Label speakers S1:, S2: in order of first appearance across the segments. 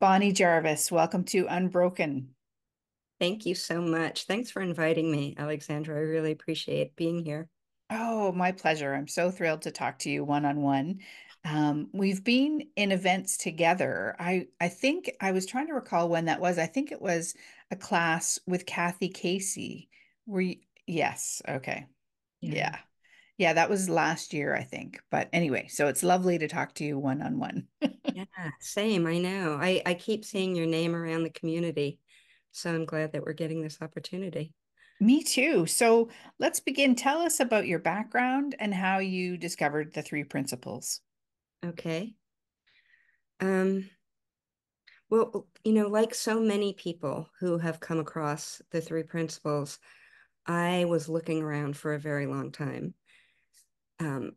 S1: Bonnie Jarvis, welcome to Unbroken.
S2: Thank you so much. Thanks for inviting me, Alexandra. I really appreciate being here.
S1: Oh, my pleasure. I'm so thrilled to talk to you one on one. We've been in events together. I I think I was trying to recall when that was. I think it was a class with Kathy Casey. Were you? Yes. Okay.
S2: Yeah.
S1: Yeah. Yeah, that was last year, I think. But anyway, so it's lovely to talk to you one on one.
S2: Yeah, same. I know. I, I keep seeing your name around the community. So I'm glad that we're getting this opportunity.
S1: Me too. So let's begin. Tell us about your background and how you discovered the three principles.
S2: Okay. Um, well, you know, like so many people who have come across the three principles, I was looking around for a very long time. Um,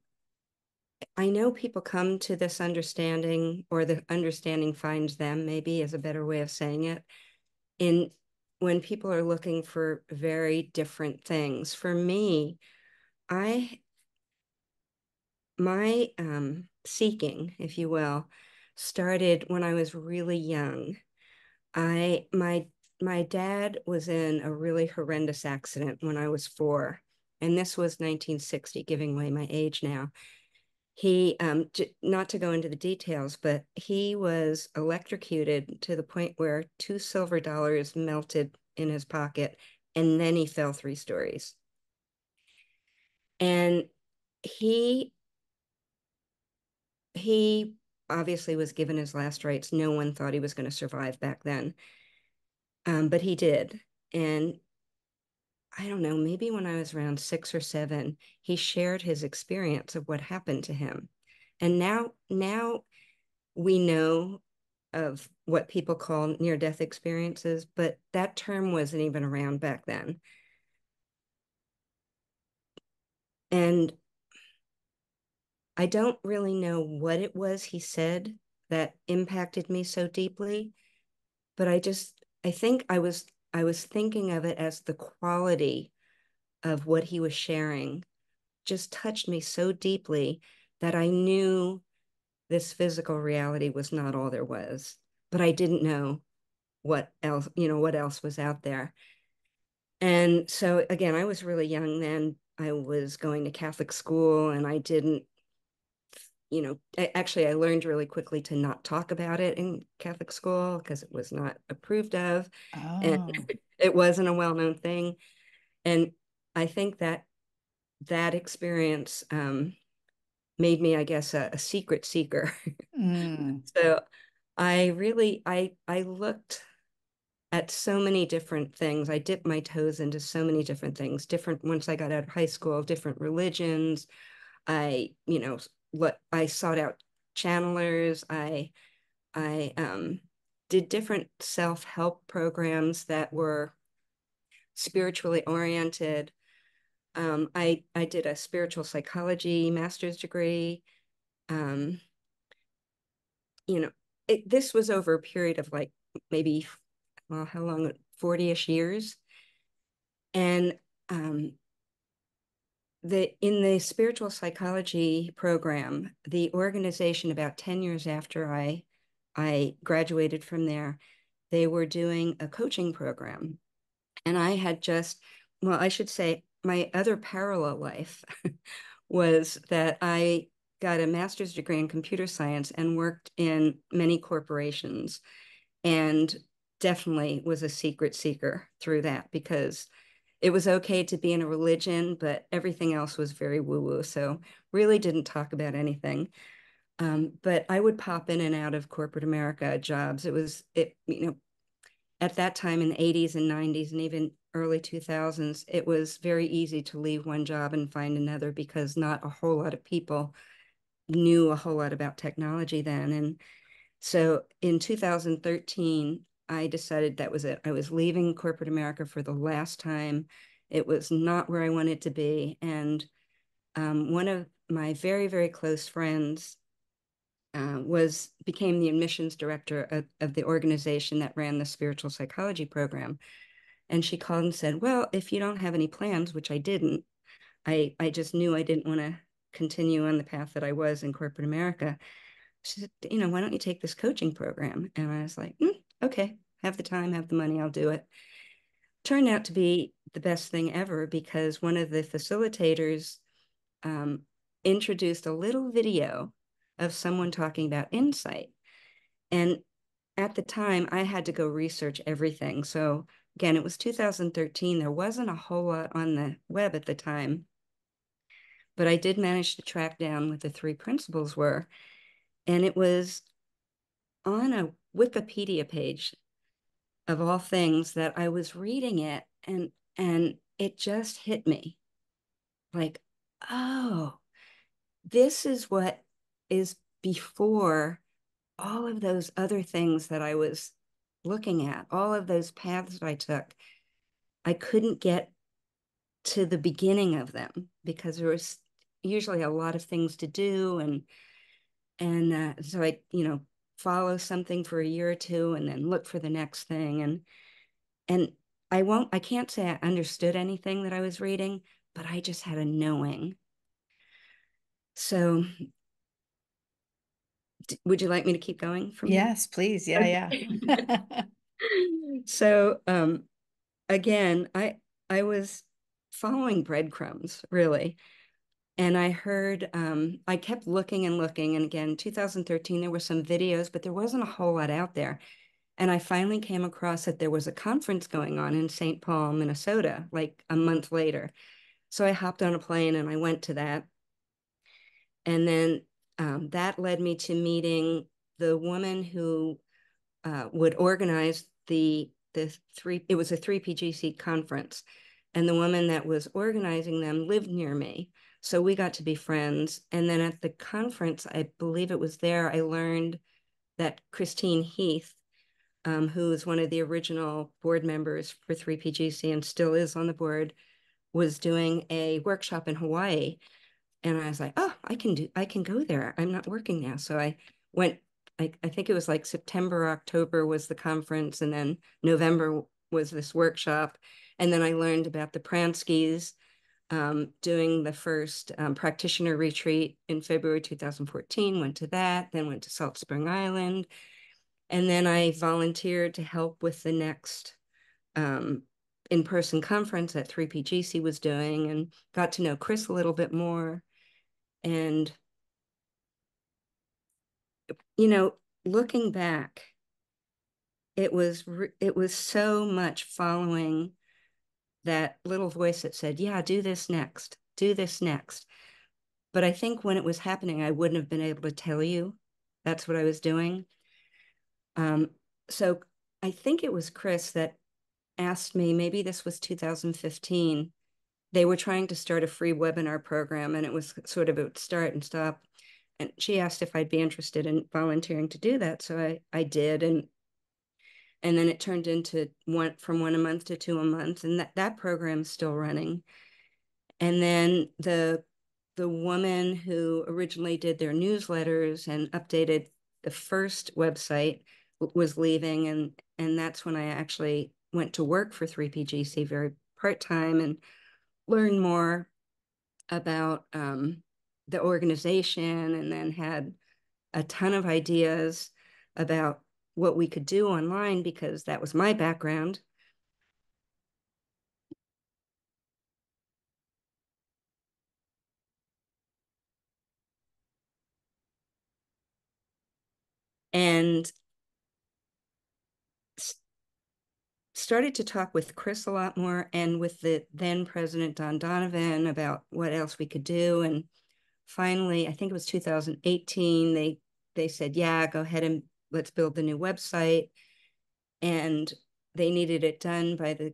S2: I know people come to this understanding, or the understanding finds them, maybe is a better way of saying it, in when people are looking for very different things. For me, I my um, seeking, if you will, started when I was really young. I my my dad was in a really horrendous accident when I was four, and this was 1960, giving away my age now. He um not to go into the details, but he was electrocuted to the point where two silver dollars melted in his pocket, and then he fell three stories. And he he obviously was given his last rites. No one thought he was going to survive back then. Um, but he did. And I don't know, maybe when I was around six or seven, he shared his experience of what happened to him. And now, now we know of what people call near death experiences, but that term wasn't even around back then. And I don't really know what it was he said that impacted me so deeply, but I just I think I was I was thinking of it as the quality of what he was sharing just touched me so deeply that I knew this physical reality was not all there was, but I didn't know what else, you know, what else was out there. And so again, I was really young then. I was going to Catholic school and I didn't you know, actually, I learned really quickly to not talk about it in Catholic school because it was not approved of, and
S1: Oh.
S2: it wasn't a well-known thing. And I think that that experience um, made me, I guess, a, a secret seeker.
S1: Mm.
S2: so I really, I, I looked at so many different things. I dipped my toes into so many different things. Different once I got out of high school, different religions. I, you know, what I sought out channelers. I I um, did different self help programs that were spiritually oriented. Um, I I did a spiritual psychology master's degree. Um, you know, it, this was over a period of like maybe well, how long? Forty ish years, and um, the in the spiritual psychology program, the organization about 10 years after I I graduated from there, they were doing a coaching program. And I had just, well, I should say my other parallel life was that I got a master's degree in computer science and worked in many corporations and definitely was a secret seeker through that because it was okay to be in a religion, but everything else was very woo woo. So really didn't talk about anything. Um, but I would pop in and out of corporate America jobs. It was it, you know, at that time in the 80s and 90s and even early 2000s, it was very easy to leave one job and find another because not a whole lot of people knew a whole lot about technology then. And so in 2013, I decided that was it. I was leaving corporate America for the last time. It was not where I wanted to be. And um, one of my very, very close friends uh, was became the admissions director of, of the organization that ran the spiritual psychology program. And she called and said, Well, if you don't have any plans, which I didn't, I, I just knew I didn't want to continue on the path that I was in corporate America. she said, you know, why don't you take this coaching program? And I was like, mm, okay, have the time, have the money, I'll do it. Turned out to be the best thing ever because one of the facilitators um, introduced a little video of someone talking about insight. And at the time, I had to go research everything. So again, it was 2013. There wasn't a whole lot on the web at the time, but I did manage to track down what the three principles were. And it was on a Wikipedia page of all things that I was reading it and and it just hit me. Like oh this is what is before all of those other things that I was looking at all of those paths that I took. I couldn't get to the beginning of them because there was usually a lot of things to do and and uh, so I you know follow something for a year or two and then look for the next thing and and I won't I can't say I understood anything that I was reading, but I just had a knowing. So would you like me to keep going
S1: from Yes, please. Yeah, yeah.
S2: so um again, I I was following breadcrumbs really and I heard, um, I kept looking and looking. And again, 2013, there were some videos, but there wasn't a whole lot out there. And I finally came across that there was a conference going on in St. Paul, Minnesota, like a month later. So I hopped on a plane and I went to that. And then um, that led me to meeting the woman who uh, would organize the the three. It was a three PGC conference, and the woman that was organizing them lived near me. So we got to be friends. And then at the conference, I believe it was there, I learned that Christine Heath, um, who is one of the original board members for 3PGC and still is on the board, was doing a workshop in Hawaii. And I was like, oh, I can do, I can go there. I'm not working now. So I went, I, I think it was like September, October was the conference. And then November was this workshop. And then I learned about the Pranskys um, doing the first um, practitioner retreat in February 2014, went to that, then went to Salt Spring Island. And then I volunteered to help with the next um, in person conference that 3PGC was doing and got to know Chris a little bit more. And, you know, looking back, it was it was so much following that little voice that said, Yeah, do this next, do this next. But I think when it was happening, I wouldn't have been able to tell you that's what I was doing. Um, so I think it was Chris that asked me, maybe this was 2015. They were trying to start a free webinar program and it was sort of a start and stop. And she asked if I'd be interested in volunteering to do that. So I, I did. And and then it turned into one from one a month to two a month and that, that program is still running. And then the the woman who originally did their newsletters and updated the first website was leaving and and that's when i actually went to work for 3pgc very part-time and learned more about um, the organization and then had a ton of ideas about what we could do online because that was my background. And started to talk with Chris a lot more and with the then president Don Donovan about what else we could do. And finally, I think it was 2018, they they said, yeah, go ahead and let's build the new website. And they needed it done by the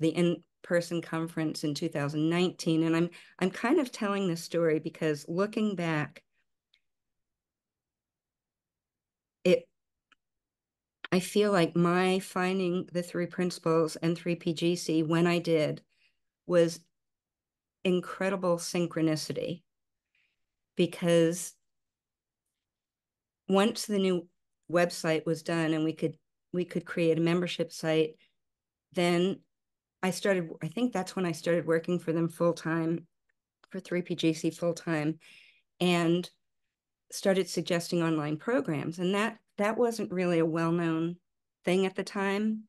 S2: the in-person conference in 2019. And I'm I'm kind of telling this story because looking back, it I feel like my finding the three principles and 3PGC when I did was incredible synchronicity because once the new website was done and we could we could create a membership site then i started i think that's when i started working for them full time for 3pgc full time and started suggesting online programs, and that that wasn't really a well-known thing at the time.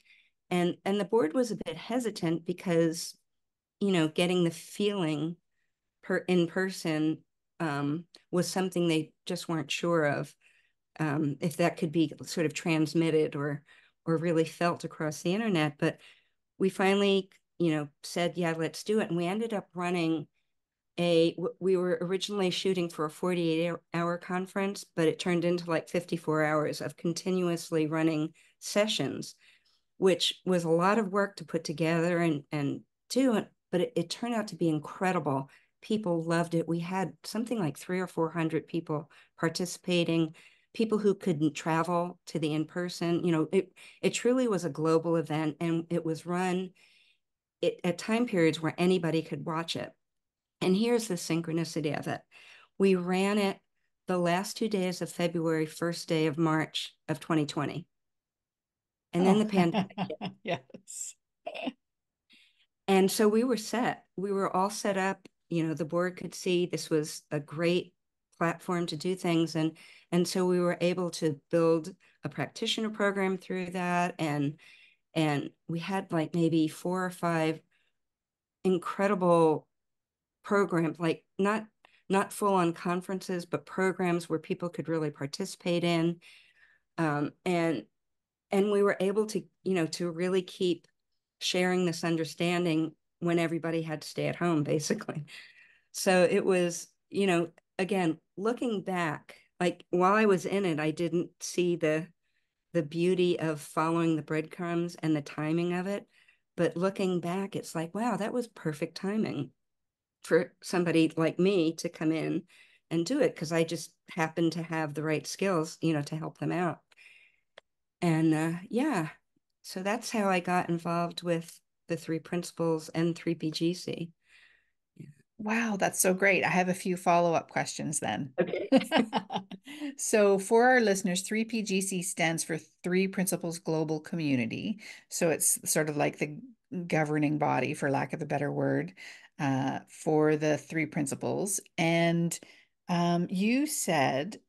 S2: And and the board was a bit hesitant because, you know, getting the feeling per in person um, was something they just weren't sure of um, if that could be sort of transmitted or or really felt across the internet. But we finally, you know, said, yeah, let's do it. And we ended up running a, we were originally shooting for a 48 hour conference, but it turned into like 54 hours of continuously running sessions, which was a lot of work to put together and, and do it. But it, it turned out to be incredible. People loved it. We had something like three or 400 people participating people who couldn't travel to the in person. You know, it it truly was a global event, and it was run it, at time periods where anybody could watch it. And here's the synchronicity of it: we ran it the last two days of February, first day of March of 2020, and then oh. the pandemic.
S1: yes.
S2: And so we were set. We were all set up. You know, the board could see this was a great platform to do things and and so we were able to build a practitioner program through that. And and we had like maybe four or five incredible programs like not not full on conferences but programs where people could really participate in. Um, and and we were able to you know to really keep sharing this understanding when everybody had to stay at home basically. So it was you know again, looking back, like while I was in it, I didn't see the the beauty of following the breadcrumbs and the timing of it. But looking back, it's like, wow, that was perfect timing for somebody like me to come in and do it because I just happened to have the right skills, you know, to help them out. And uh, yeah, so that's how I got involved with the three principles and 3PGC.
S1: Wow, that's so great. I have a few follow up questions then.
S2: Okay.
S1: so, for our listeners, 3PGC stands for Three Principles Global Community. So, it's sort of like the governing body, for lack of a better word, uh, for the three principles. And um, you said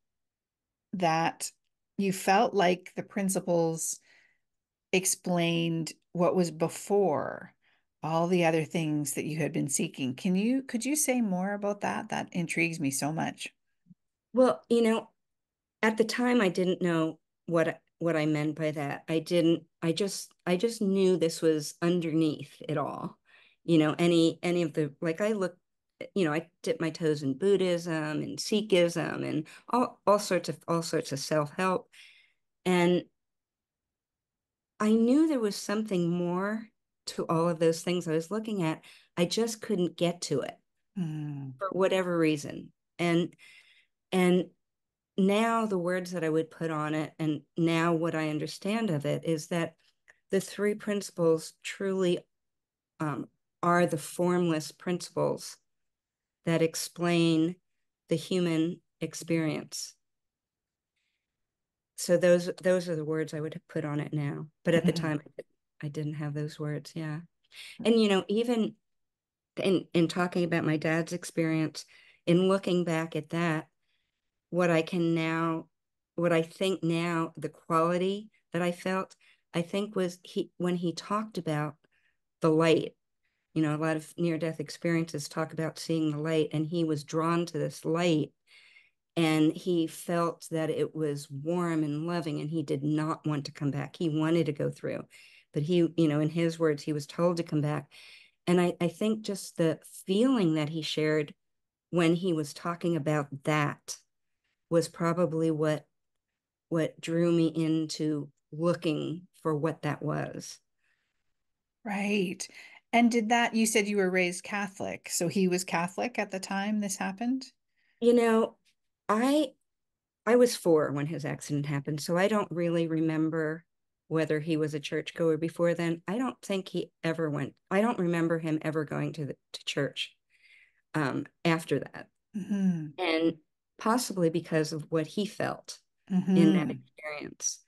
S1: that you felt like the principles explained what was before all the other things that you had been seeking. Can you could you say more about that? That intrigues me so much.
S2: Well, you know, at the time I didn't know what what I meant by that. I didn't I just I just knew this was underneath it all. You know, any any of the like I look you know, I dip my toes in Buddhism and Sikhism and all all sorts of all sorts of self-help. And I knew there was something more to all of those things I was looking at, I just couldn't get to it mm. for whatever reason. And and now the words that I would put on it and now what I understand of it is that the three principles truly um, are the formless principles that explain the human experience. So those those are the words I would have put on it now. But at the mm-hmm. time, I didn't have those words. Yeah. And, you know, even in, in talking about my dad's experience, in looking back at that, what I can now, what I think now, the quality that I felt, I think was he, when he talked about the light, you know, a lot of near death experiences talk about seeing the light, and he was drawn to this light and he felt that it was warm and loving and he did not want to come back he wanted to go through but he, you know, in his words, he was told to come back. And I, I think just the feeling that he shared when he was talking about that was probably what what drew me into looking for what that was.
S1: Right. And did that, you said you were raised Catholic. So he was Catholic at the time this happened?
S2: You know, I I was four when his accident happened, so I don't really remember whether he was a churchgoer before then. I don't think he ever went. I don't remember him ever going to the, to church um, after that, mm-hmm. and possibly because of what he felt mm-hmm. in that mm-hmm. experience.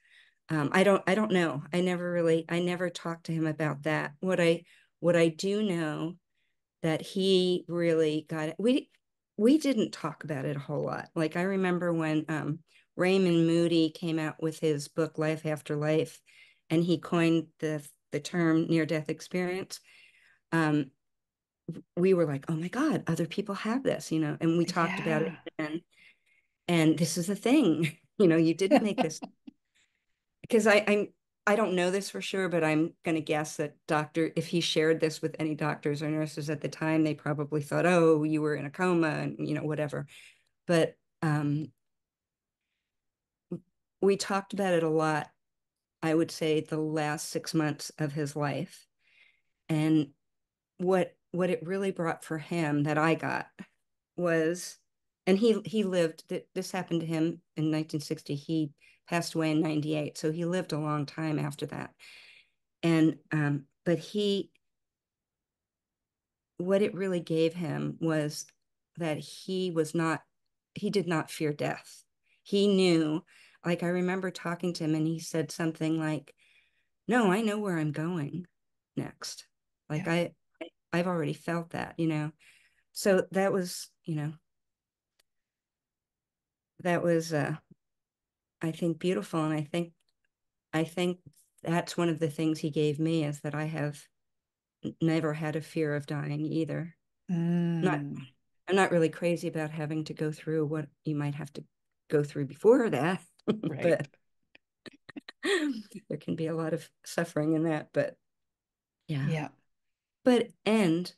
S2: Um, I don't. I don't know. I never really. I never talked to him about that. What I what I do know that he really got it. We we didn't talk about it a whole lot. Like I remember when um, Raymond Moody came out with his book Life After Life, and he coined the the term near death experience. Um, we were like, oh my God, other people have this, you know, and we talked yeah. about it and and this is the thing, you know, you didn't make this because I I'm I don't know this for sure, but I'm going to guess that doctor, if he shared this with any doctors or nurses at the time, they probably thought, oh, you were in a coma and, you know, whatever. But um, we talked about it a lot, I would say, the last six months of his life. And what what it really brought for him that I got was, and he he lived. This happened to him in 1960. He passed away in 98. So he lived a long time after that. And, um, but he, what it really gave him was that he was not, he did not fear death. He knew, like, I remember talking to him and he said something like, no, I know where I'm going next. Like, yeah. I, I've already felt that, you know? So that was, you know, that was uh I think beautiful. And I think I think that's one of the things he gave me is that I have never had a fear of dying either. Mm. Not I'm not really crazy about having to go through what you might have to go through before that. Right. but there can be a lot of suffering in that. But yeah.
S1: Yeah.
S2: But and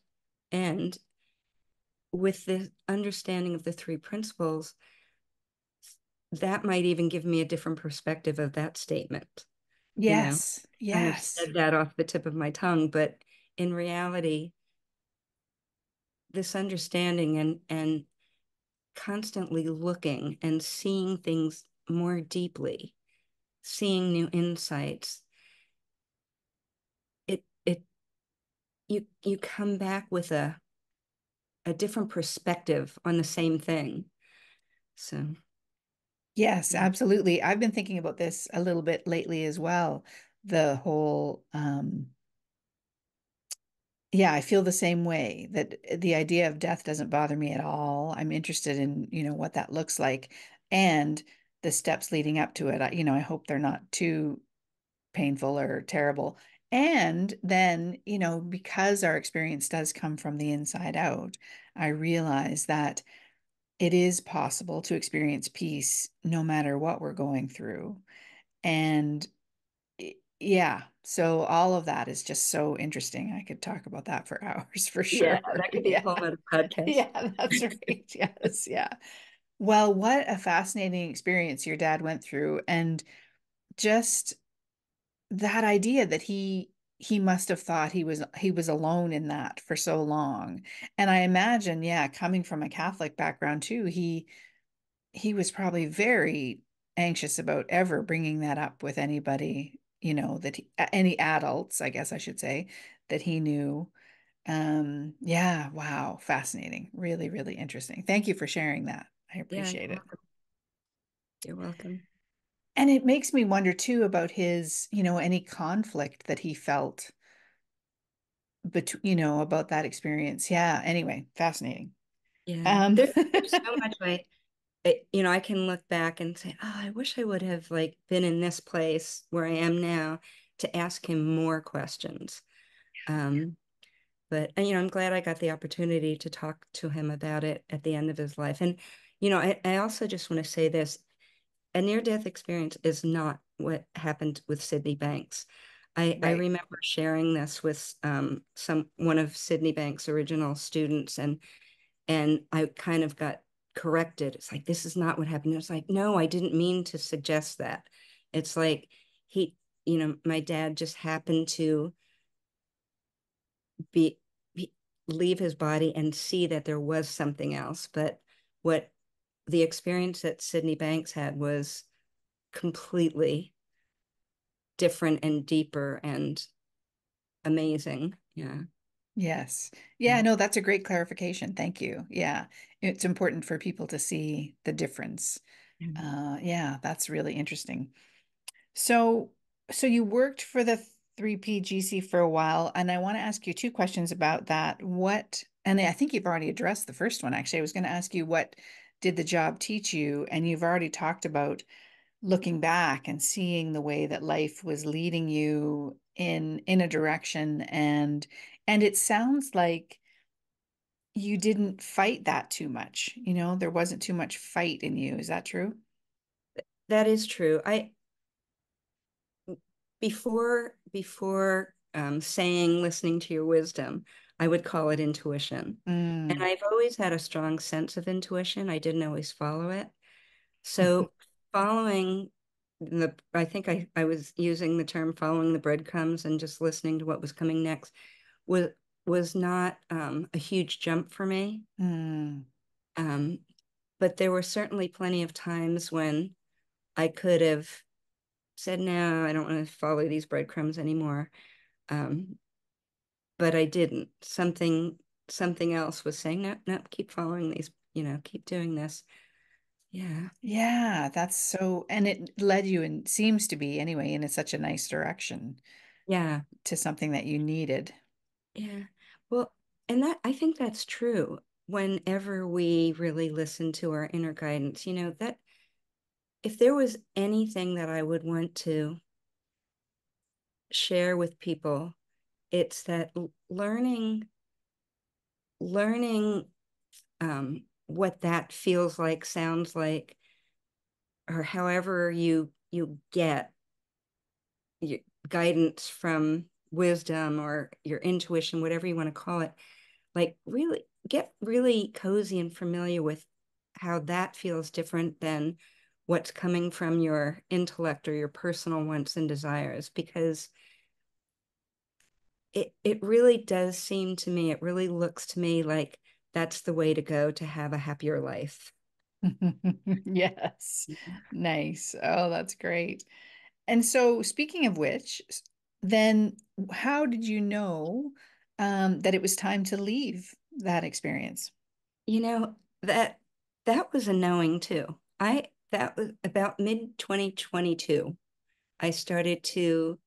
S2: and with the understanding of the three principles, that might even give me a different perspective of that statement.
S1: Yes. You know, yes.
S2: said that off the tip of my tongue, but in reality, this understanding and and constantly looking and seeing things more deeply, seeing new insights. It it you you come back with a a different perspective on the same thing. So
S1: Yes, absolutely. I've been thinking about this a little bit lately as well. The whole, um, yeah, I feel the same way that the idea of death doesn't bother me at all. I'm interested in, you know, what that looks like and the steps leading up to it. I, you know, I hope they're not too painful or terrible. And then, you know, because our experience does come from the inside out, I realize that it is possible to experience peace no matter what we're going through. And yeah, so all of that is just so interesting. I could talk about that for hours for sure.
S2: Yeah, that could be yeah. a whole other podcast.
S1: Yeah, that's right. yes, yeah. Well, what a fascinating experience your dad went through. And just that idea that he he must have thought he was he was alone in that for so long. And i imagine yeah coming from a catholic background too he he was probably very anxious about ever bringing that up with anybody you know that he, any adults i guess i should say that he knew. Um yeah wow fascinating really really interesting. Thank you for sharing that i appreciate
S2: yeah,
S1: it
S2: you're welcome.
S1: And it makes me wonder too about his you know any conflict that he felt between you know about that experience. Yeah anyway fascinating.
S2: Yeah um there's, there's so much it, you know i can look back and say oh i wish i would have like been in this place where i am now to ask him more questions. Um but and, you know i'm glad i got the opportunity to talk to him about it at the end of his life. And you know i, I also just want to say this a near death experience is not what happened with Sydney Banks. I, right. I remember sharing this with um, some one of Sydney Banks' original students, and and I kind of got corrected. It's like this is not what happened. It's like no, I didn't mean to suggest that. It's like he, you know, my dad just happened to be, be leave his body and see that there was something else. But what the experience that Sydney Banks had was completely different and deeper and amazing. Yeah.
S1: Yes. Yeah, no, that's a great clarification. Thank you. Yeah. It's important for people to see the difference. Mm-hmm. Uh, yeah, that's really interesting. So, so you worked for the 3PGC for a while, and I want to ask you two questions about that. What And I think you've already addressed the first one. Actually, I was going to ask you what did the job teach you? And you've already talked about looking back and seeing the way that life was leading you in in a direction and and it sounds like you didn't fight that too much. You know, there wasn't too much fight in you. Is that true?
S2: That is true. I before before um, saying listening to your wisdom, I would call it intuition. Mm. And I've always had a strong sense of intuition. I didn't always follow it. So following the I think I, I was using the term following the breadcrumbs and just listening to what was coming next was was not um, a huge jump for me. Mm. Um, but there were certainly plenty of times when I could have said, no, I don't want to follow these breadcrumbs anymore. Um, but I didn't. Something something else was saying, no, no, keep following these, you know, keep doing this. Yeah.
S1: Yeah, that's so and it led you and seems to be anyway in such a nice direction.
S2: Yeah.
S1: To something that you needed.
S2: Yeah. Well, and that I think that's true whenever we really listen to our inner guidance. You know, that if there was anything that I would want to share with people, it's that learning learning um, what that feels like, sounds like, or however you you get your guidance from wisdom or your intuition, whatever you want to call it, like really get really cozy and familiar with how that feels different than what's coming from your intellect or your personal wants and desires because it it really does seem to me it really looks to me like that's the way to go to have a happier life.
S1: Yes. Nice. Oh that's great. And so speaking of which then how did you know um, that it was time to leave that experience?
S2: You know that that was a knowing too. I that was about mid 2022. I started to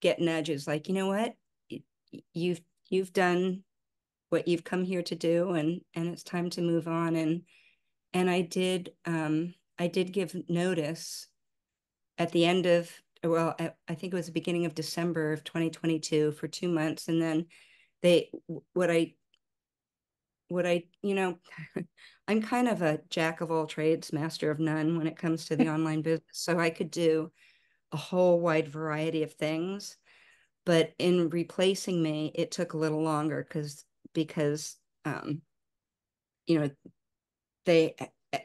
S2: get nudges like, you know what? You've you've done what you've come here to do and and it's time to move on and and I did um I did give notice at the end of well I think it was the beginning of December of 2022 for 2 months and then they what I what I you know I'm kind of a jack of all trades, master of none when it comes to the online business. So I could do a whole wide variety of things. But in replacing me, it took a little longer because because um, you know they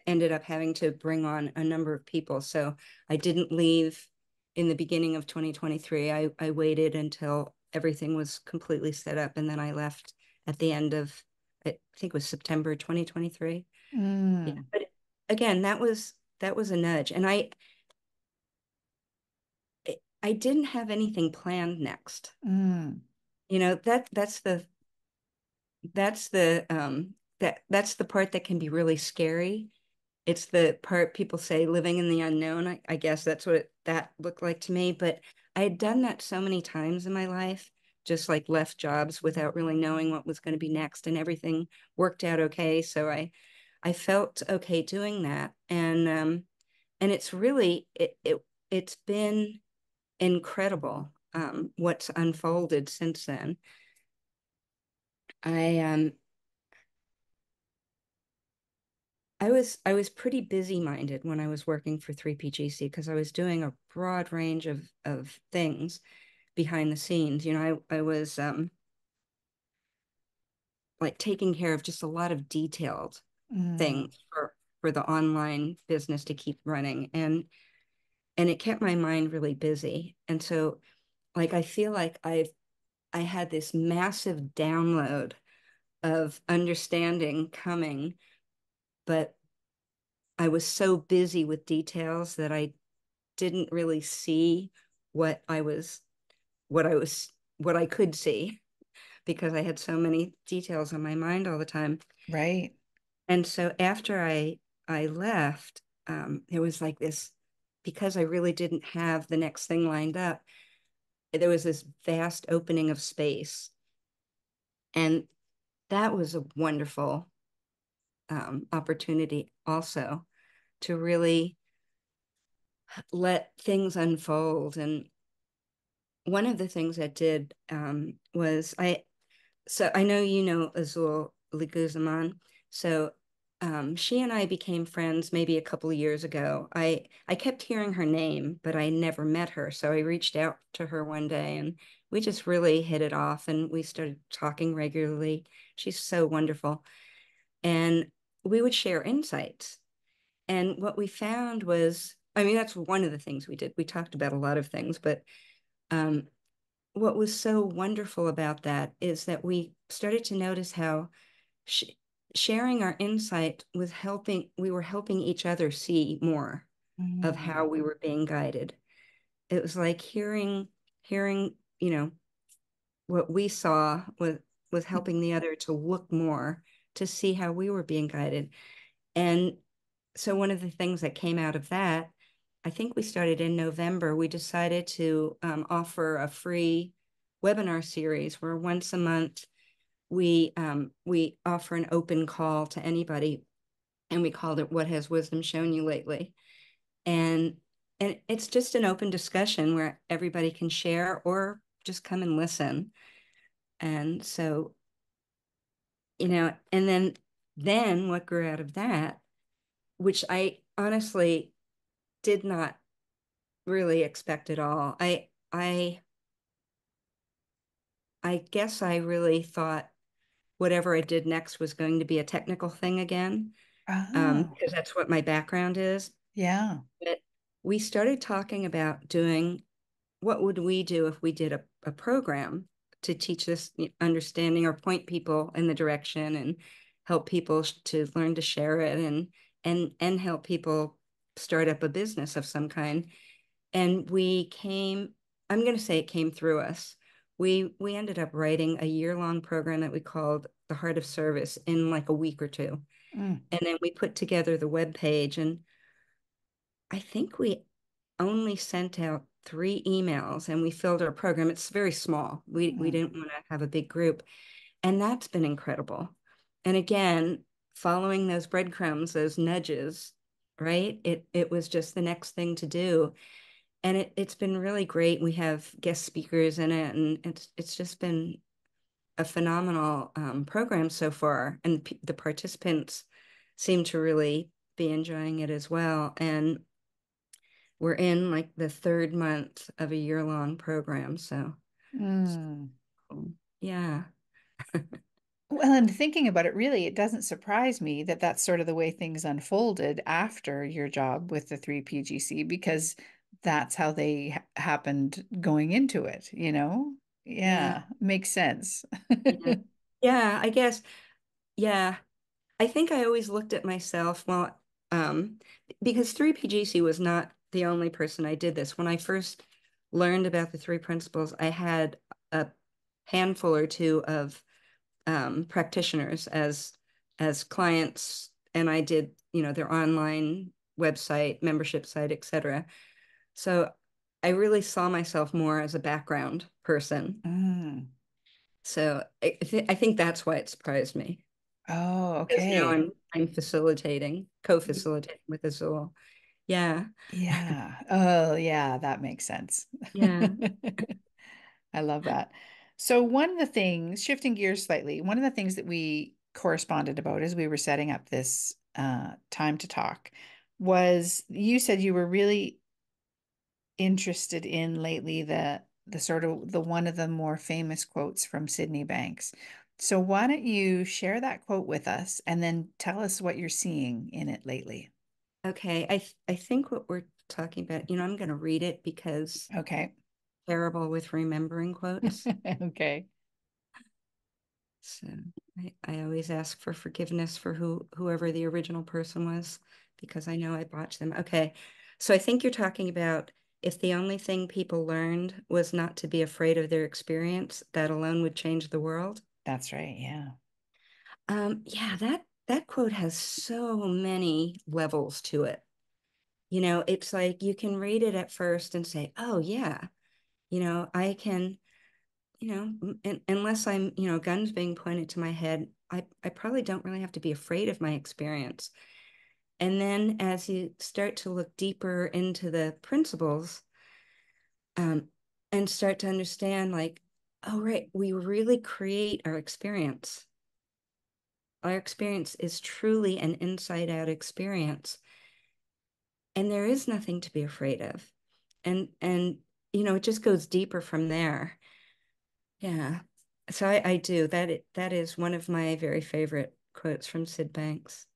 S2: ended up having to bring on a number of people. So I didn't leave in the beginning of 2023. I, I waited until everything was completely set up and then I left at the end of I think it was September 2023. Mm. Yeah, but again, that was that was a nudge, and I I didn't have anything planned next. Mm. You know that that's the that's the um that that's the part that can be really scary. It's the part people say living in the unknown. I, I guess that's what it, that looked like to me. But I had done that so many times in my life, just like left jobs without really knowing what was going to be next, and everything worked out okay. So I I felt okay doing that, and um, and it's really it, it it's been incredible um, what's unfolded since then. I um I was I was pretty busy minded when I was working for 3PGC because I was doing a broad range of of things behind the scenes. You know, I I was um like taking care of just a lot of detailed mm. things for for the online business to keep running and and it kept my mind really busy. And so like i feel like i've i had this massive download of understanding coming but i was so busy with details that i didn't really see what i was what i was what i could see because i had so many details on my mind all the time.
S1: Right.
S2: And so after I I left, um, there was like this because I really didn't have the next thing lined up. There was this vast opening of space, and that was a wonderful um, opportunity also to really let things unfold. And one of the things I did um, was I, so I know you know Azul Leguizamon. So um, she and I became friends maybe a couple of years ago. I I kept hearing her name, but I never met her. So I reached out to her one day, and we just really hit it off, and we started talking regularly. She's so wonderful, and we would share insights. And what we found was, I mean, that's one of the things we did. We talked about a lot of things, but um, what was so wonderful about that is that we started to notice how she, sharing our insight was helping we were helping each other see more mm. of how we were being guided. It was like hearing hearing you know what we saw was was helping the other to look more to see how we were being guided. And so one of the things that came out of that i think we started in november we decided to um, offer a free webinar series where once a month we um, we offer an open call to anybody, and we called it "What Has Wisdom Shown You Lately?" and and it's just an open discussion where everybody can share or just come and listen. And so, you know, and then then what grew out of that, which I honestly did not really expect at all. I I I guess I really thought whatever I did next was going to be a technical thing again, um, oh. um, because that's what my background is.
S1: Yeah.
S2: But we started talking about doing what would we do if we did a, a program to teach this understanding or point people in the direction and help people to learn to share it and and and help people start up a business of some kind and we came i'm going to say it came through us we we ended up writing a year long program that we called the heart of service in like a week or two mm. and then we put together the web page and i think we only sent out three emails and we filled our program it's very small we mm. we didn't want to have a big group and that's been incredible and again following those breadcrumbs those nudges right it it was just the next thing to do and it, it's been really great. We have guest speakers in it, and it's it's just been a phenomenal um, program so far. And p- the participants seem to really be enjoying it as well. And we're in like the third month of a year long program. So, mm. so yeah.
S1: Well, and thinking about it, really, it doesn't surprise me that that's sort of the way things unfolded after your job with the 3PGC because that's how they ha- happened going into it, you know? Yeah, makes sense.
S2: yeah. yeah, I guess. Yeah. I think I always looked at myself well, um, because 3PGC was not the only person I did this. When I first learned about the three principles, I had a handful or two of um, practitioners as as clients, and I did, you know, their online website, membership site, etc. So I really saw myself more as a background person. Mm. So I, th- I think that's why it surprised me.
S1: Oh, okay.
S2: Now I'm I'm facilitating, co-facilitating with Azul. Yeah.
S1: Yeah. Oh, yeah, that makes sense.
S2: Yeah.
S1: I love that. So one of the things, shifting gears slightly, one of the things that we corresponded about as we were setting up this uh, time to talk was you said you were really interested in lately the the sort of the one of the more famous quotes from Sydney Banks. So why don't you share that quote with us and then tell us what you're seeing in it lately?
S2: Okay, I th- I think what we're talking about, you know, I'm going to read it because
S1: okay,
S2: terrible with remembering quotes.
S1: okay.
S2: So I, I always ask for forgiveness for who whoever the original person was because I know I botched them. Okay. So I think you're talking about if the only thing people learned was not to be afraid of their experience, that alone would change the world.
S1: That's right. Yeah.
S2: Um, yeah, that that quote has so many levels to it. You know, it's like you can read it at first and say, "Oh yeah, you know, I can." You know, unless I'm, you know, guns being pointed to my head, I, I probably don't really have to be afraid of my experience. And then as you start to look deeper into the principles um, and start to understand, like, oh, right, we really create our experience. Our experience is truly an inside out experience. And there is nothing to be afraid of. And, and, you know, it just goes deeper from there. Yeah. So I, I do that. That is one of my very favorite quotes from Sid Banks.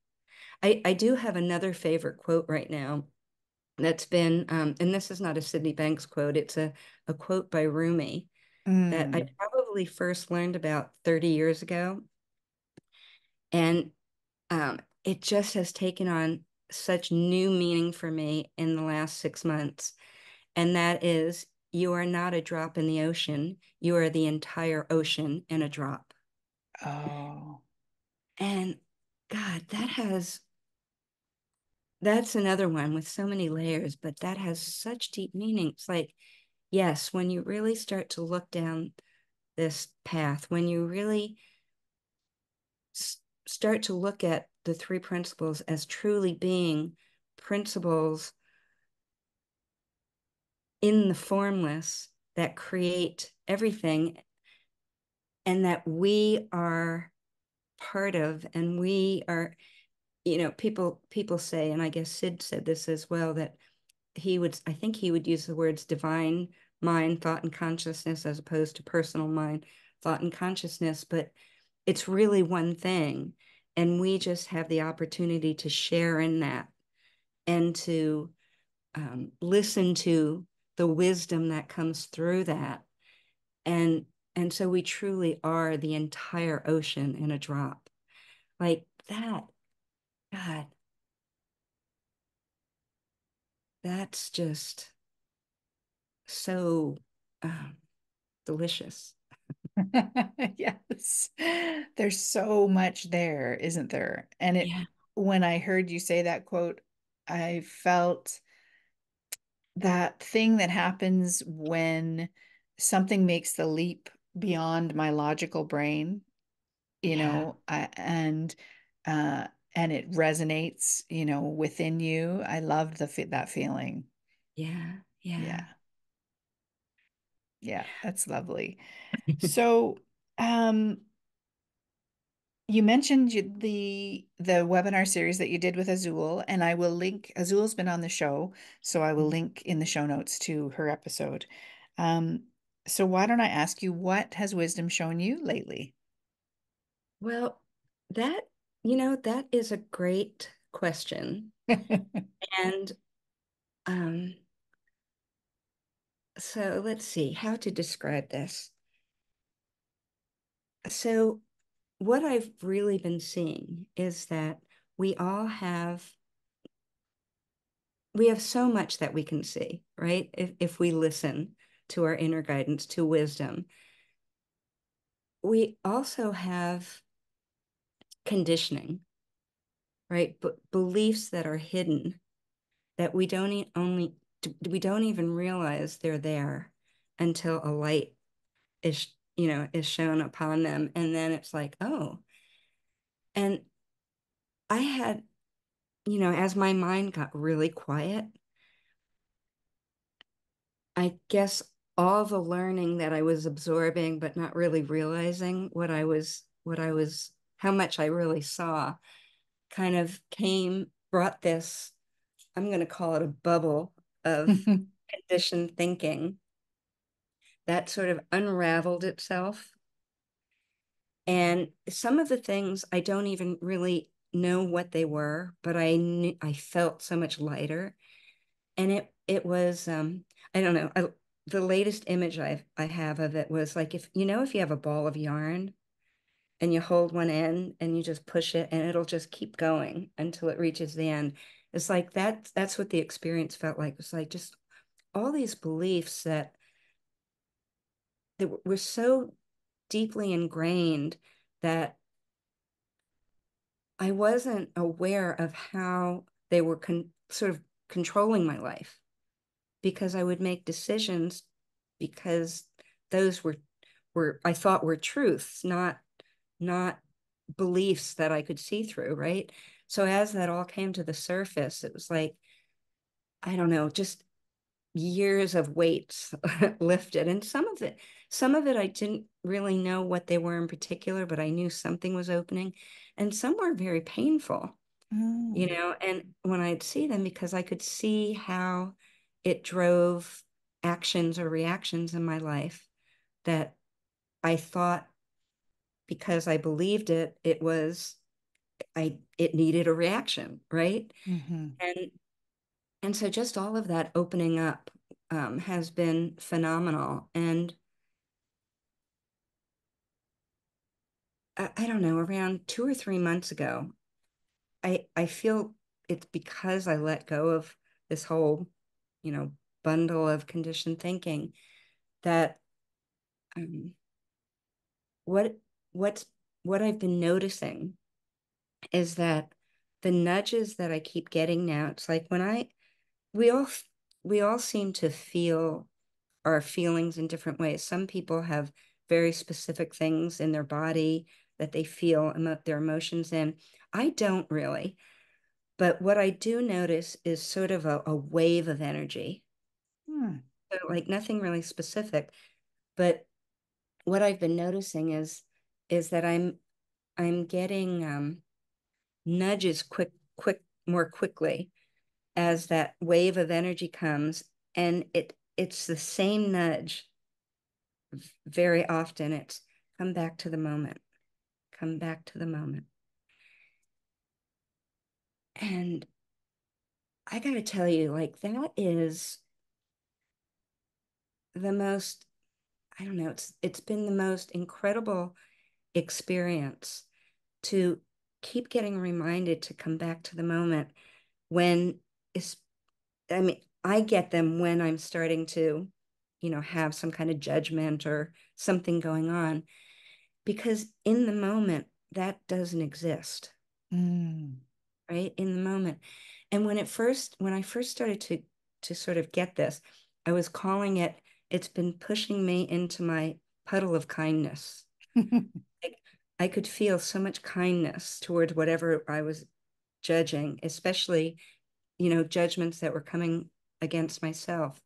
S2: I, I do have another favorite quote right now that's been, um, and this is not a Sydney Banks quote, it's a, a quote by Rumi mm. that I mm. probably first learned about 30 years ago. And um, it just has taken on such new meaning for me in the last six months. And that is, you are not a drop in the ocean, you are the entire ocean in a drop.
S1: Oh.
S2: And God, that has that's another one with so many layers, but that has such deep meaning. It's like, yes, when you really start to look down this path, when you really s- start to look at the three principles as truly being principles in the formless that create everything and that we are part of and we are you know people people say and i guess Syd said this as well that he would i think he would use the words divine mind thought and consciousness as opposed to personal mind thought and consciousness but it's really one thing and we just have the opportunity to share in that and to um, listen to the wisdom that comes through that and and so we truly are the entire ocean in a drop. Like that God, that's just so um, delicious.
S1: yes. There's so much there, isn't there? And it yeah. when I heard you say that quote, I felt that thing that happens when something makes the leap beyond my logical brain, you yeah. know, I, and uh and it resonates, you know, within you. I loved the that feeling.
S2: Yeah. Yeah.
S1: Yeah. Yeah, that's lovely. so, um you mentioned the the webinar series that you did with Azul, and I will link. Azul's been on the show, so I will mm-hmm. link in the show notes to her episode. Um, so why don't I ask you what has wisdom shown you lately?
S2: Well, that you know, that is a great question. and um, so let's see how to describe this. So, what I've really been seeing is that we all have we have so much that we can see, right? If if we listen to our inner guidance, to wisdom. We also have conditioning, right? But beliefs that are hidden that we don't only we don't even realize they're there until a light is you know is shown upon them and then it's like oh and i had you know as my mind got really quiet i guess all the learning that i was absorbing but not really realizing what i was what i was how much I really saw kind of came, brought this, I'm going to call it a bubble of conditioned thinking that sort of unraveled itself. And some of the things I don't even really know what they were, but I knew I felt so much lighter. And it it was um I don't know, I, the latest image I I have of it was like if you know if you have a ball of yarn and you hold one end and you just push it and it'll just keep going until it reaches the end. It's like that that's what the experience felt like. It's like just all these beliefs that that were so deeply ingrained that I wasn't aware of how they were con- sort of controlling my life because I would make decisions because those were were I thought were truths, not not beliefs that I could see through, right? So as that all came to the surface, it was like, I don't know, just years of weights lifted. And some of it, some of it I didn't really know what they were in particular, but I knew something was opening. And some were very painful,
S1: Mm.
S2: you know, and when I'd see them, because I could see how it drove actions or reactions in my life that I thought because I believed it, it was I it needed a reaction, right?
S1: Mm-hmm.
S2: And and so just all of that opening up um, has been phenomenal. And I, I don't know, around two or three months ago, I I feel it's because I let go of this whole, you know, bundle of conditioned thinking that um, what what's what I've been noticing is that the nudges that I keep getting now, it's like when I we all we all seem to feel our feelings in different ways. Some people have very specific things in their body that they feel emo- their emotions in. I don't really. But what I do notice is sort of a, a wave of energy.
S1: Mm.
S2: So like nothing really specific. But what I've been noticing is is that I'm I'm getting um, nudges quick quick more quickly as that wave of energy comes. And it it's the same nudge very often. It's come back to the moment come back to the moment. And i got to tell you like that is the most i don't know it's it's been the most incredible experience to keep getting reminded to come back to the moment when is i mean i get them when i'm starting to you know have some kind of judgment or something going on because in the moment that doesn't exist.
S1: Mm.
S2: right? In the moment. And when it first when i first started to to sort of get this i was calling it it's been pushing me into my puddle of kindness like i could feel so much kindness towards whatever i was judging especially you know judgments that were coming against myself.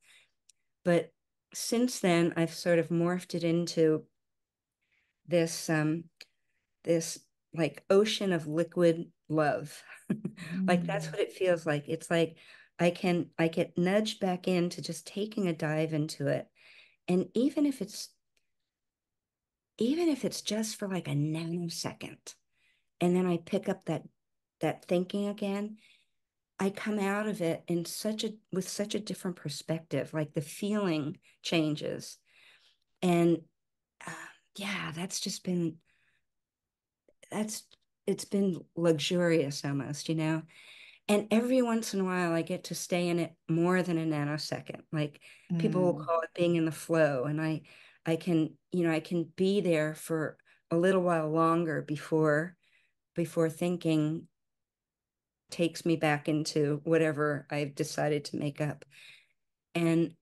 S2: But since then i've sort of morphed it into this um this like ocean of liquid love. Like that's
S1: Mm.
S2: what it feels like. It's like i can i get nudged back into just taking a dive into it. And even if it's even if it's just for like a nanosecond and then i pick up that that thinking again i come out of it in such a with such a different perspective like the feeling changes. And uh, yeah that's just been that's it's been luxurious almost you know? And every once in a while i get to stay in it more than a nanosecond. Like people will
S1: Mm.
S2: call it being in the flow and i i can you know i can be there for a little while longer before before thinking takes me back into whatever i've decided to make up. And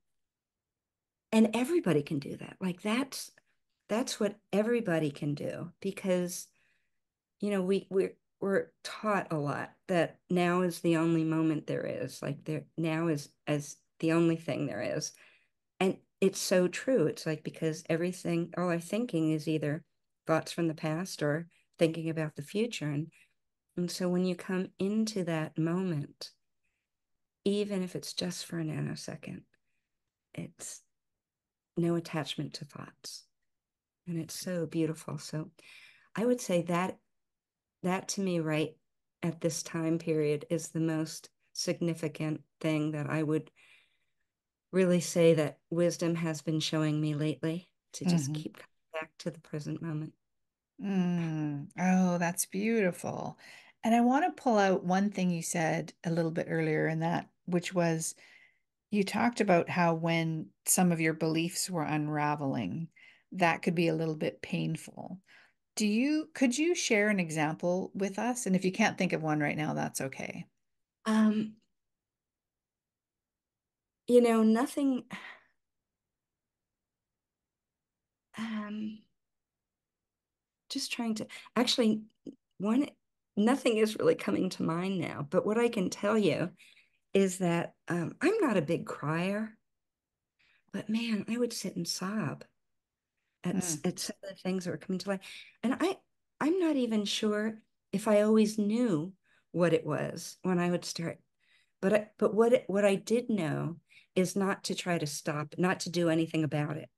S2: and everybody can do that. Like that's that's what everybody can do because you know we we're we're taught a lot that now is the only moment there is. Like there now is as the only thing there is it's so true it's like because everything all our thinking is either thoughts from the past or thinking about the future and and so when you come into that moment even if it's just for a nanosecond it's no attachment to thoughts and it's so beautiful so i would say that that to me right at this time period is the most significant thing that I would really say that wisdom has been showing me lately to just
S1: Mm-hmm.
S2: keep coming back to the present moment.
S1: Mm. Oh, that's beautiful. And I want to pull out one thing you said a little bit earlier in that, which was you talked about how when some of your beliefs were unraveling, that could be a little bit painful. Do you, could you share an example with us? And if you can't think of one right now, that's okay.
S2: Um, you know, nothing um just trying to actually one nothing is really coming to mind now, but what I can tell you is that um, I'm not a big crier, but man, I would sit and sob at, mm. at some of the things that were coming to life. And I, I'm not even sure if I always knew what it was when I would start. But I, but what it, what I did know is not to try to stop, not to do anything about it.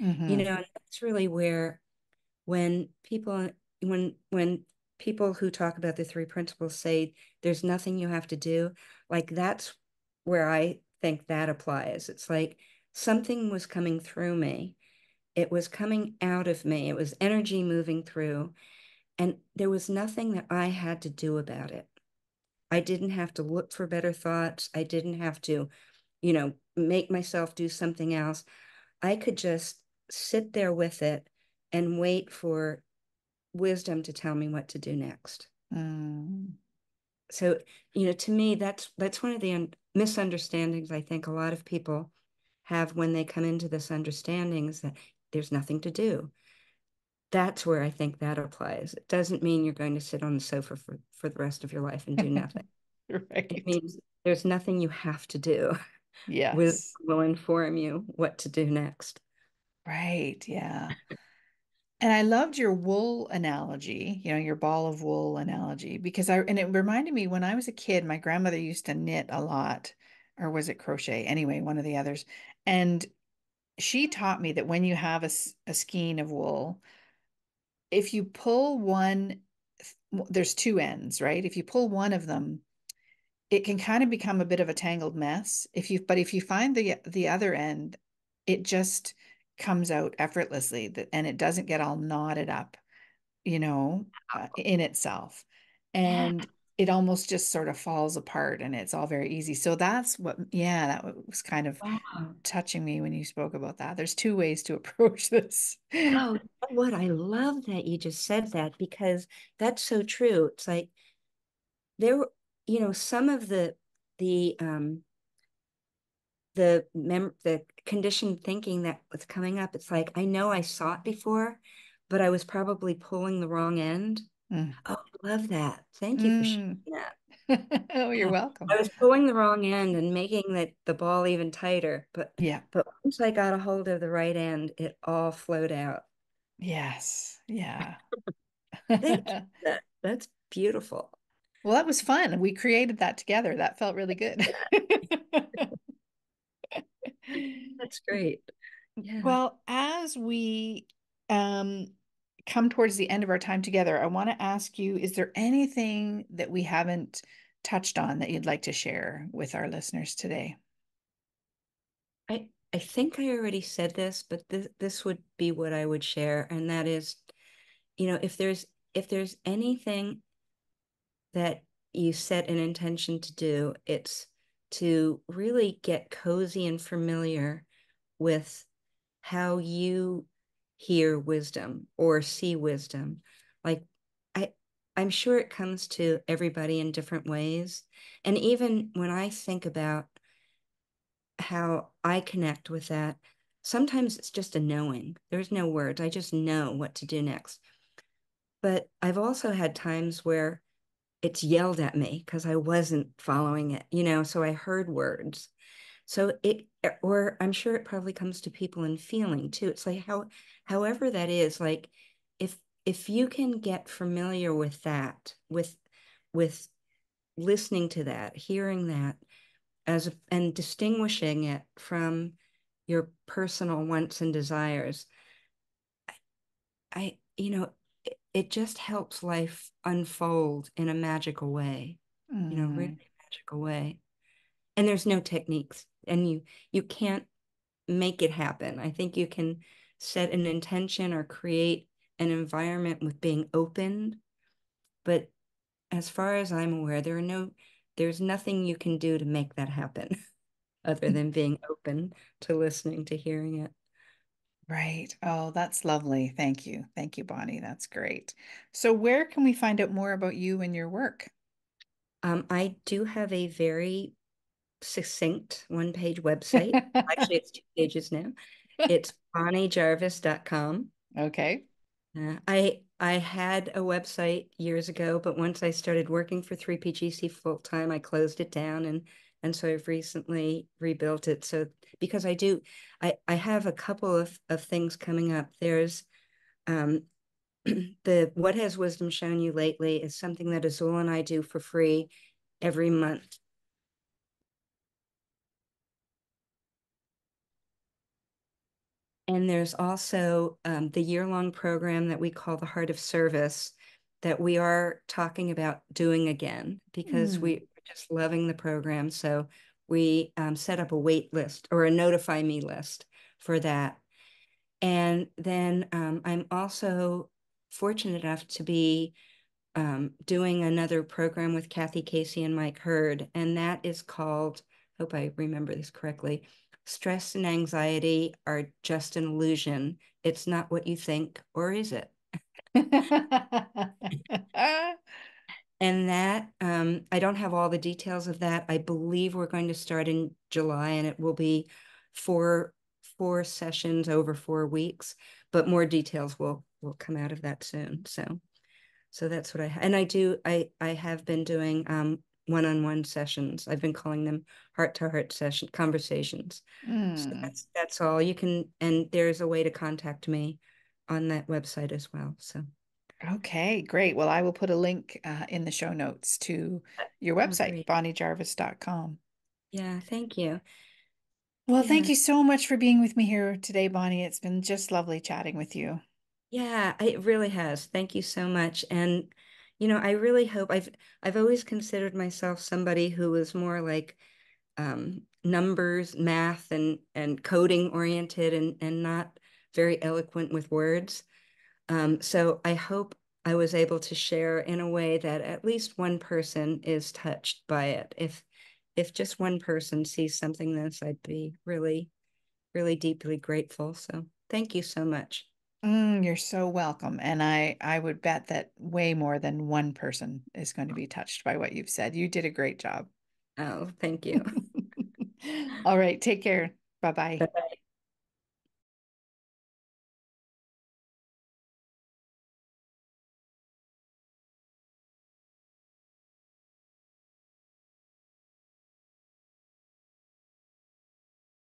S2: Mm-hmm. You know, that's really where when people when when people who talk about the three principles say there's nothing you have to do, like that's where I think that applies. It's like something was coming through me. It was coming out of me. It was energy moving through. And there was nothing that I had to do about it. I didn't have to look for better thoughts. I didn't have to, you know, make myself do something else. I could just sit there with it and wait for wisdom to tell me what to do next. Mm. So, you know, to me, that's that's one of the un- misunderstandings I think a lot of people have when they come into this understanding is that there's nothing to do. That's where I think that applies. It doesn't mean you're going to sit on the sofa for, for the rest of your life and do nothing. right. It means there's nothing you have to do.
S1: Yes.
S2: With will inform you what to do next.
S1: Right. Yeah. And I loved your wool analogy, you know, your ball of wool analogy, because I, and it reminded me when I was a kid, my grandmother used to knit a lot, or was it crochet? Anyway, one of the others. And she taught me that when you have a, a skein of wool, if you pull one, there's two ends, right? If you pull one of them, it can kind of become a bit of a tangled mess. If you, but if you find the the other end, it just comes out effortlessly and it doesn't get all knotted up, you know, uh, in itself. And it almost just sort of falls apart and it's all very easy. So that's what, yeah, that was kind of wow. touching me when you spoke about that. There's two ways to approach this.
S2: Oh, what I love that you just said that because that's so true. It's like there, you know, some of the, the, um, the mem the conditioned thinking that was coming up it's like i know i saw it before but i was probably pulling the wrong end. Mm. oh I love that. Thank you mm. for that.
S1: Oh you're welcome.
S2: I was pulling the wrong end and making the, the ball even tighter but
S1: yeah.
S2: but once i got a hold of the right end it all flowed out.
S1: Yes. Yeah.
S2: That, that's beautiful
S1: well that was fun we created that together that felt really good
S2: That's great.
S1: Yeah. Well, as we um, come towards the end of our time together, I want to ask you is there anything that we haven't touched on that you'd like to share with our listeners today?
S2: I, I think I already said this, but this, this would be what I would share. And that is, you know, if there's if there's anything that you set an intention to do, it's to really get cozy and familiar with how you hear wisdom or see wisdom. Like i i'm sure it comes to everybody in different ways. And even when i think about how i connect with that sometimes it's just a knowing. There's no words. I just know what to do next. But i've also had times where it's yelled at me because I wasn't following it, you know, so I heard words. So it eh, or I'm sure it probably comes to people in feeling too. It's like how however that is, like if if you can get familiar with that, with with listening to that, hearing that as and distinguishing it from your personal wants and desires, I you know, it just helps life unfold in a magical way mm. you know really mm. magical way and there's no techniques and you you can't make it happen i think you can set an intention or create an environment with being open but as far as i'm aware there are no there's nothing you can do to make that happen other than being open to listening to hearing it
S1: Right. Oh, that's lovely. Thank you. Thank you, Bonnie. That's great. So, where can we find out more about you and your work?
S2: Um, I do have a very succinct one page website. Actually, it's two pages now. It's bonniejarvis.com.
S1: Okay.
S2: Uh, I I had a website years ago, but once I started working for 3PGC full time, I closed it down and and so I've recently rebuilt it. So because I do, I I have a couple of of things coming up. There's um the What Has Wisdom Shown You Lately is something that Azul and I do for free every month. And there's also um, the year long program that we call the Heart of Service that we are talking about doing again because mm. we're just loving the program. So we um, set up a wait list or a notify me list for that. And then um, I'm also fortunate enough to be um, doing another program with Kathy Casey and Mike Hurd, and that is called, hope I remember this correctly, stress and anxiety are just an illusion. It's not what you think, or is it? and that um, I don't have all the details of that. I believe we're going to start in July, and it will be four four sessions over four weeks. But more details will will come out of that soon. So, so that's what I and I do. I I have been doing um, one-on-one sessions. I've been calling them heart-to-heart session conversations. Mm. So hmm. that's that's all you can. And there's a way to contact me on that website as well. So.
S1: Okay, great. Well, I will put a link uh, in the show notes to your website, oh, bonniejarvis.com.
S2: Yeah, thank you.
S1: Well, yeah. thank you so much for being with me here today, Bonnie. It's been just lovely chatting with you.
S2: Yeah, it really has. Thank you so much. And you know, I really hope I've I've always considered myself somebody who was more like um, numbers, math, and and coding oriented, and and not very eloquent with words. Um, so I hope I was able to share in a way that at least one person is touched by it. If if just one person sees something this, I'd be really, really deeply grateful. So thank you so much.
S1: Mm, you're so welcome. And I, I would bet that way more than one person is going to be touched by what you've said. You did a great job.
S2: Oh, thank you.
S1: All right. Take care. Bye-bye.
S2: Bye-bye.